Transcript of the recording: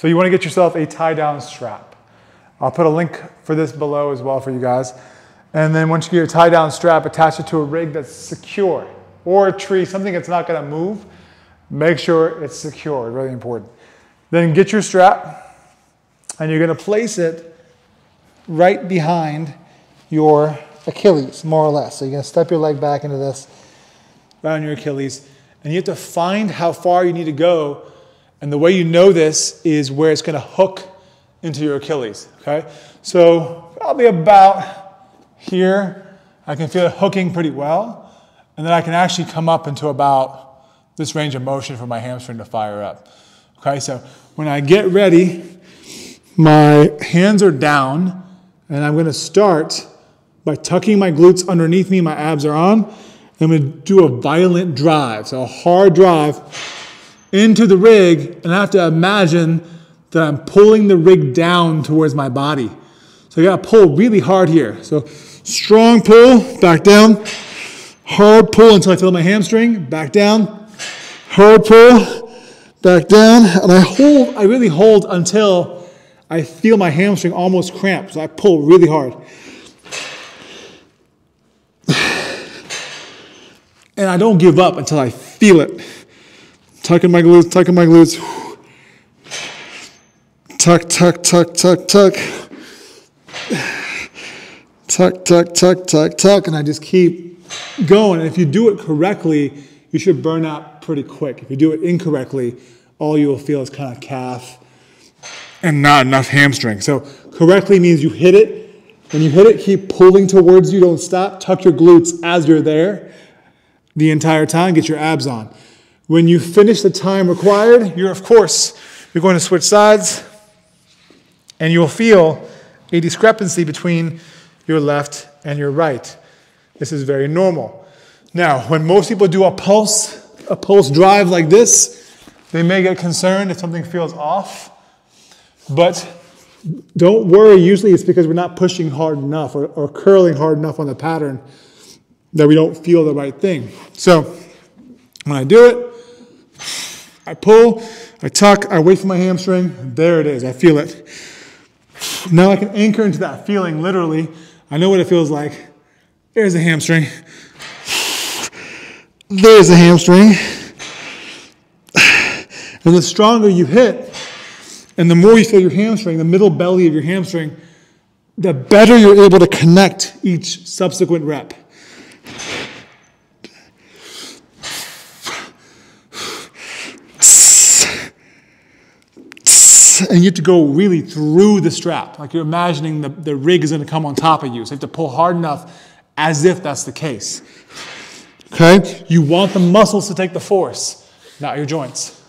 So you want to get yourself a tie down strap. I'll put a link for this below as well for you guys. And then once you get your tie down strap, attach it to a rig that's secure or a tree, something that's not gonna move. Make sure it's secure, really important. Then get your strap and you're gonna place it right behind your Achilles, more or less. So you're gonna step your leg back into this, right on your Achilles, and you have to find how far you need to go. And the way you know this is where it's gonna hook into your Achilles, okay? So probably about here, I can feel it hooking pretty well. And then I can actually come up into about this range of motion for my hamstring to fire up. Okay, so when I get ready, my hands are down, and I'm gonna start by tucking my glutes underneath me, my abs are on. I'm gonna do a violent drive, so a hard drive into the rig, and I have to imagine that I'm pulling the rig down towards my body. So I gotta pull really hard here. So strong pull, back down. Hard pull until I feel my hamstring, back down. Hard pull, back down. And I hold, I really hold until I feel my hamstring almost cramp. So I pull really hard. And I don't give up until I feel it. Tucking my glutes, tucking my glutes. Tuck, tuck, tuck, tuck, tuck. Tuck, tuck, tuck, tuck, tuck. And I just keep going. And if you do it correctly, you should burn out pretty quick. If you do it incorrectly, all you will feel is kind of calf and not enough hamstring. So correctly means you hit it. When you hit it, keep pulling towards you. Don't stop. Tuck your glutes as you're there the entire time. Get your abs on. When you finish the time required, you're, of course, you're going to switch sides and you'll feel a discrepancy between your left and your right. This is very normal. Now, when most people do a pulse, a pulse drive like this, they may get concerned if something feels off. But don't worry, usually it's because we're not pushing hard enough or, or curling hard enough on the pattern that we don't feel the right thing. So when I do it, I pull, I tuck, I wait for my hamstring. There it is. I feel it. Now I can anchor into that feeling literally. I know what it feels like. There's a hamstring. There's a hamstring. And the stronger you hit, and the more you feel your hamstring, the middle belly of your hamstring, the better you're able to connect each subsequent rep. and you have to go really through the strap. Like you're imagining the, the rig is going to come on top of you. So you have to pull hard enough as if that's the case. Okay? You want the muscles to take the force, not your joints.